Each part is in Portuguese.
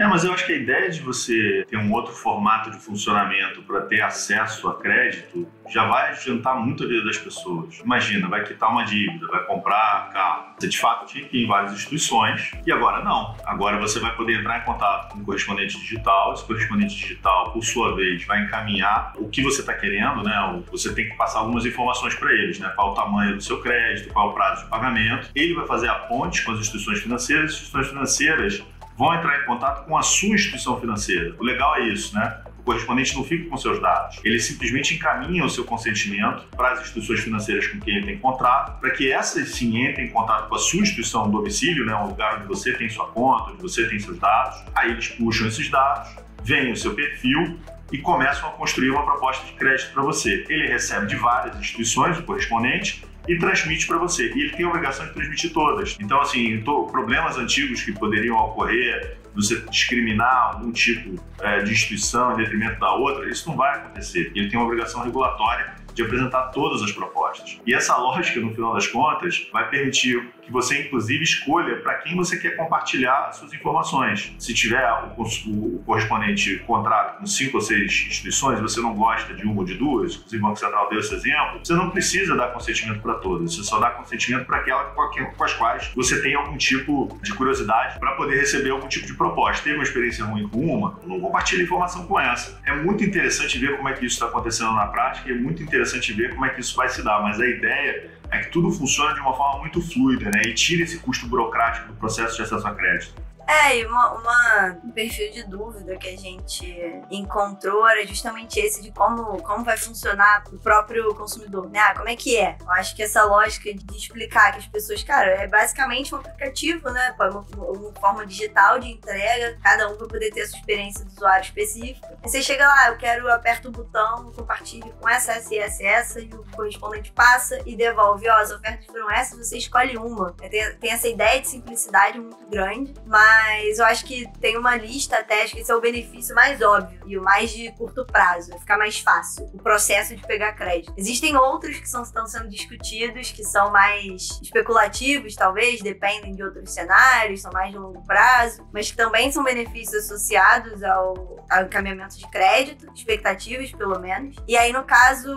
É, mas eu acho que a ideia de você ter um outro formato de funcionamento para ter acesso a crédito já vai adiantar muito a vida das pessoas. Imagina, vai quitar uma dívida, vai comprar carro. Você de fato tinha que ir em várias instituições e agora não. Agora você vai poder entrar em contato com o correspondente digital. Esse correspondente digital, por sua vez, vai encaminhar o que você está querendo, né? Você tem que passar algumas informações para eles, né? Qual o tamanho do seu crédito, qual o prazo de pagamento. Ele vai fazer a ponte com as instituições financeiras. As instituições financeiras vão entrar em contato com a sua instituição financeira. O legal é isso, né? O correspondente não fica com seus dados. Ele simplesmente encaminha o seu consentimento para as instituições financeiras com quem ele tem contrato, para que essas sim entrem em contato com a sua instituição domicílio, né, o lugar onde você tem sua conta, onde você tem seus dados. Aí eles puxam esses dados, veem o seu perfil e começam a construir uma proposta de crédito para você. Ele recebe de várias instituições o correspondente e transmite para você. E ele tem a obrigação de transmitir todas. Então, assim, problemas antigos que poderiam ocorrer, você discriminar algum tipo é, de instituição em detrimento da outra, isso não vai acontecer. Ele tem uma obrigação regulatória de apresentar todas as propostas. E essa lógica, no final das contas, vai permitir que você, inclusive, escolha para quem você quer compartilhar as suas informações. Se tiver o, o, o, correspondente contrato com cinco ou seis instituições você não gosta de uma ou de duas, inclusive o Banco Central deu esse exemplo, você não precisa dar consentimento para todas, você só dá consentimento para aquela com as quais você tem algum tipo de curiosidade para poder receber algum tipo de proposta. Teve uma experiência ruim com uma, não compartilhe informação com essa. É muito interessante ver como é que isso está acontecendo na prática e é muito interessante ver como é que isso vai se dar, mas a ideia é que tudo funciona de uma forma muito fluida, né? E tira esse custo burocrático do processo de acesso a crédito. É, e uma, uma, um perfil de dúvida que a gente encontrou era justamente esse de como, como vai funcionar o próprio consumidor, né? Ah, como é que é? Eu acho que essa lógica de explicar que as pessoas, cara, é basicamente um aplicativo, né? Uma, uma forma digital de entrega, cada um vai poder ter a sua experiência do usuário específica. Você chega lá, eu quero, aperto o botão, compartilhe com essa, essa e essa, essa, e o correspondente passa e devolve. Ó, as ofertas foram essas, você escolhe uma. Tem, tem essa ideia de simplicidade muito grande, mas mas eu acho que tem uma lista até, acho que esse é o benefício mais óbvio e o mais de curto prazo, ficar mais fácil o processo de pegar crédito. Existem outros que são, estão sendo discutidos, que são mais especulativos, talvez, dependem de outros cenários, são mais de longo prazo, mas que também são benefícios associados ao, ao encaminhamento de crédito, expectativas pelo menos. E aí, no caso,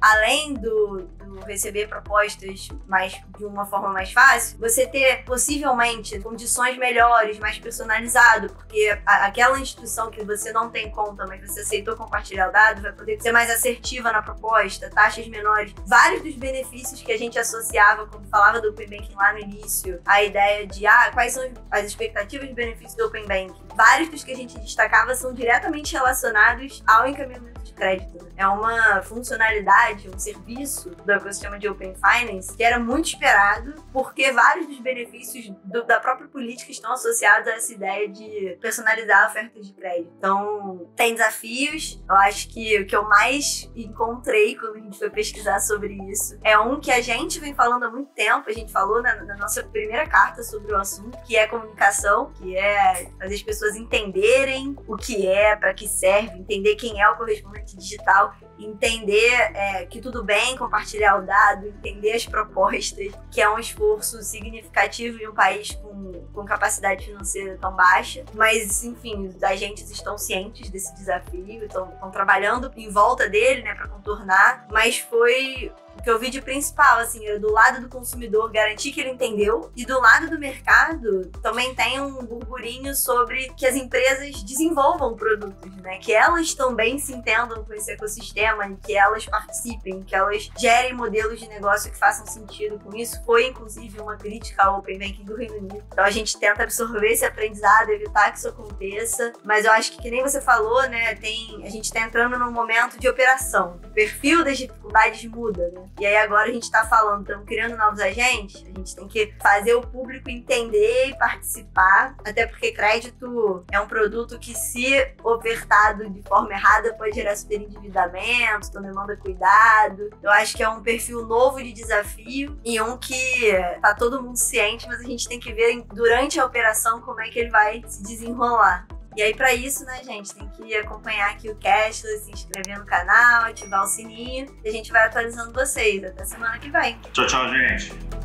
além do, receber propostas mais de uma forma mais fácil, você ter possivelmente condições melhores, mais personalizado, porque aquela instituição que você não tem conta, mas você aceitou compartilhar o dado, vai poder ser mais assertiva na proposta, taxas menores, vários dos benefícios que a gente associava quando falava do Open Banking lá no início, a ideia de ah, quais são as expectativas de benefícios do Open Banking. Vários dos que a gente destacava são diretamente relacionados ao encaminhamento crédito. É uma funcionalidade, um serviço do ecossistema de Open Finance que era muito esperado, porque vários dos benefícios do, da própria política estão associados a essa ideia de personalizar ofertas de crédito. Então, tem desafios. Eu acho que o que eu mais encontrei quando a gente foi pesquisar sobre isso é um que a gente vem falando há muito tempo. A gente falou na, na nossa primeira carta sobre o assunto, que é comunicação, que é fazer as pessoas entenderem o que é, para que serve, entender quem é o correspondente marketing digital, entender é, que tudo bem compartilhar o dado, entender as propostas, que é um esforço significativo em um país com, com capacidade financeira tão baixa. Mas, enfim, os agentes estão cientes desse desafio, estão, estão trabalhando em volta dele, né, para contornar. Mas foi o que eu vi de principal, assim, era do lado do consumidor garantir que ele entendeu e do lado do mercado também tem um burburinho sobre que as empresas desenvolvam produtos, né? Que elas também se entendam com esse ecossistema que elas participem, que elas gerem modelos de negócio que façam sentido com isso. Foi, inclusive, uma crítica ao Open Banking do Reino Unido. Então a gente tenta absorver esse aprendizado, evitar que isso aconteça. Mas eu acho que, que nem você falou, né? Tem, a gente está entrando num momento de operação. O perfil das dificuldades muda, né? E aí agora a gente está falando, estamos criando novos agentes, a gente tem que fazer o público entender e participar, até porque crédito é um produto que, se ofertado de forma errada, pode gerar superendividamento, então demanda cuidado. Eu acho que é um perfil novo de desafio e um que tá todo mundo ciente, mas a gente tem que ver durante a operação como é que ele vai se desenrolar. E aí, para isso, né, gente, tem que acompanhar aqui o Cashless, se inscrever no canal, ativar o sininho e a gente vai atualizando vocês. Até semana que vem. Tchau, tchau, gente.